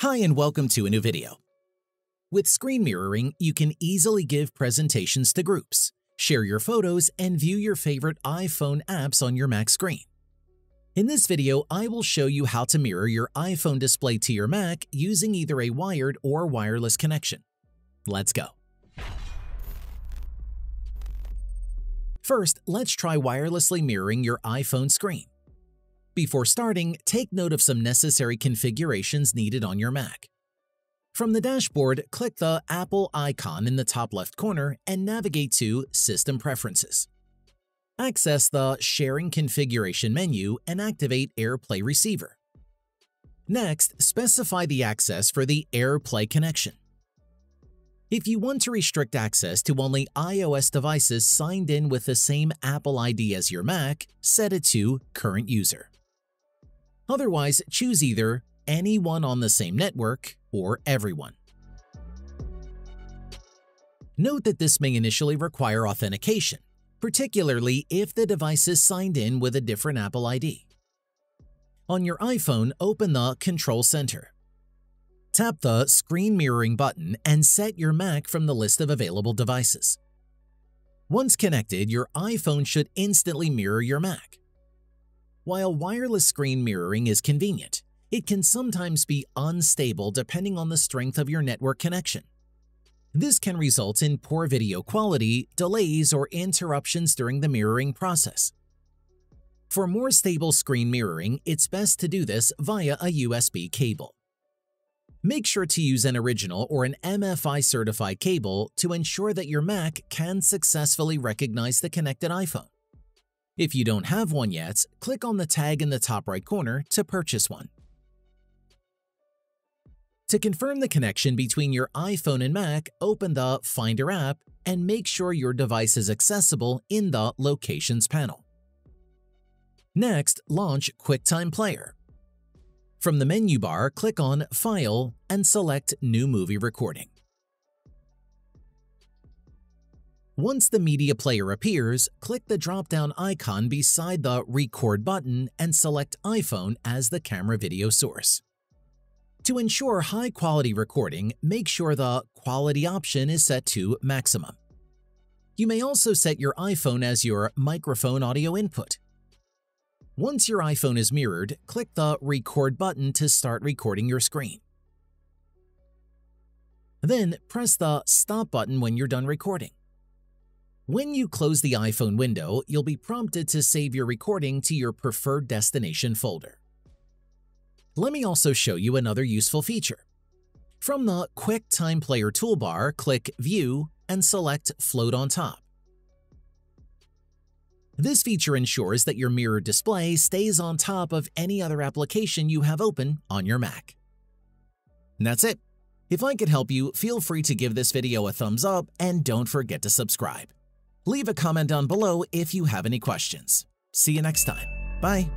Hi and welcome to a new video. With screen mirroring, you can easily give presentations to groups, share your photos, and view your favorite iPhone apps on your Mac screen. In this video, I will show you how to mirror your iPhone display to your Mac using either a wired or wireless connection. Let's go. First, let's try wirelessly mirroring your iPhone screen. Before starting, take note of some necessary configurations needed on your Mac. From the dashboard, click the Apple icon in the top left corner and navigate to System Preferences. Access the Sharing Configuration menu and activate AirPlay Receiver. Next, specify the access for the AirPlay connection. If you want to restrict access to only iOS devices signed in with the same Apple ID as your Mac, set it to Current User. Otherwise, choose either anyone on the same network or everyone. Note that this may initially require authentication, particularly if the device is signed in with a different Apple ID. On your iPhone, open the Control Center. Tap the Screen Mirroring button and set your Mac from the list of available devices. Once connected, your iPhone should instantly mirror your Mac. While wireless screen mirroring is convenient, it can sometimes be unstable depending on the strength of your network connection. This can result in poor video quality, delays, or interruptions during the mirroring process. For more stable screen mirroring, it's best to do this via a USB cable. Make sure to use an original or an MFI certified cable to ensure that your Mac can successfully recognize the connected iPhone. If you don't have one yet, click on the tag in the top right corner to purchase one. To confirm the connection between your iPhone and Mac, open the Finder app and make sure your device is accessible in the Locations panel. Next, launch QuickTime Player. From the menu bar, click on File and select New Movie Recording. Once the media player appears, click the drop-down icon beside the Record button and select iPhone as the camera video source. To ensure high-quality recording, make sure the Quality option is set to Maximum. You may also set your iPhone as your microphone audio input. Once your iPhone is mirrored, click the Record button to start recording your screen. Then press the Stop button when you're done recording. When you close the iPhone window, you'll be prompted to save your recording to your preferred destination folder. Let me also show you another useful feature. From the QuickTime Player toolbar, click View and select Float on top. This feature ensures that your mirror display stays on top of any other application you have open on your Mac. And that's it. If I could help you, feel free to give this video a thumbs up and don't forget to subscribe. Leave a comment down below if you have any questions. See you next time. Bye.